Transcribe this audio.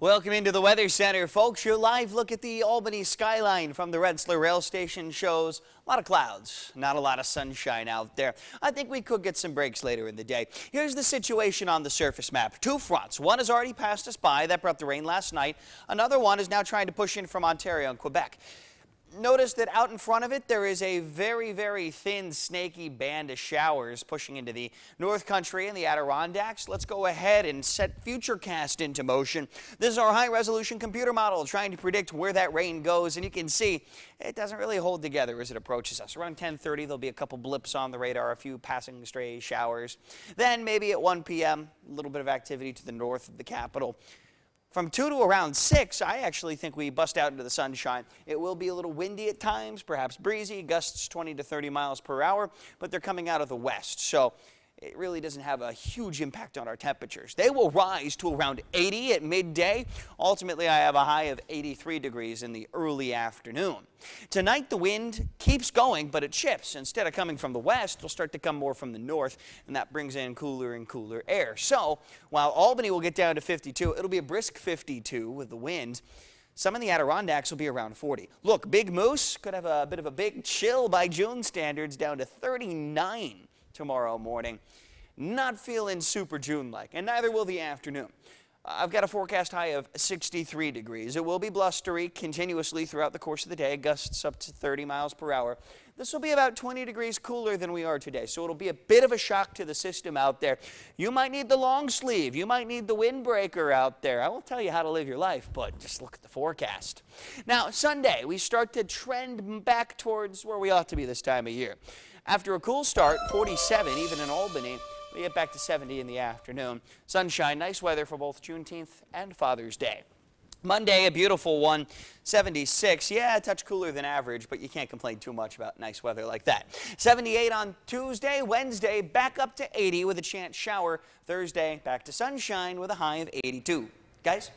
Welcome into the Weather Center, folks. Your live look at the Albany skyline from the Rensselaer Rail Station shows a lot of clouds, not a lot of sunshine out there. I think we could get some breaks later in the day. Here's the situation on the surface map. Two fronts. One has already passed us by. That brought the rain last night. Another one is now trying to push in from Ontario and Quebec. Notice that out in front of it, there is a very, very thin, snaky band of showers pushing into the North Country and the Adirondacks. Let's go ahead and set Futurecast into motion. This is our high-resolution computer model trying to predict where that rain goes, and you can see it doesn't really hold together as it approaches us. Around 10:30, there'll be a couple blips on the radar, a few passing stray showers. Then maybe at 1 p.m., a little bit of activity to the north of the capital. From 2 to around 6, I actually think we bust out into the sunshine. It will be a little windy at times, perhaps breezy, gusts 20 to 30 miles per hour, but they're coming out of the west. So it really doesn't have a huge impact on our temperatures. They will rise to around 80 at midday. Ultimately, I have a high of 83 degrees in the early afternoon. Tonight, the wind keeps going, but it shifts. Instead of coming from the west, it'll start to come more from the north, and that brings in cooler and cooler air. So while Albany will get down to 52, it'll be a brisk 52 with the wind. Some in the Adirondacks will be around 40. Look, Big Moose could have a bit of a big chill by June standards down to 39 tomorrow morning. Not feeling super June-like, and neither will the afternoon. I've got a forecast high of 63 degrees. It will be blustery continuously throughout the course of the day, gusts up to 30 miles per hour. This will be about 20 degrees cooler than we are today, so it'll be a bit of a shock to the system out there. You might need the long sleeve. You might need the windbreaker out there. I won't tell you how to live your life, but just look at the forecast. Now, Sunday, we start to trend back towards where we ought to be this time of year. After a cool start, 47 even in Albany, we get back to 70 in the afternoon. Sunshine, nice weather for both Juneteenth and Father's Day. Monday, a beautiful one, 76. Yeah, a touch cooler than average, but you can't complain too much about nice weather like that. 78 on Tuesday, Wednesday, back up to 80 with a chance shower. Thursday, back to sunshine with a high of 82. Guys?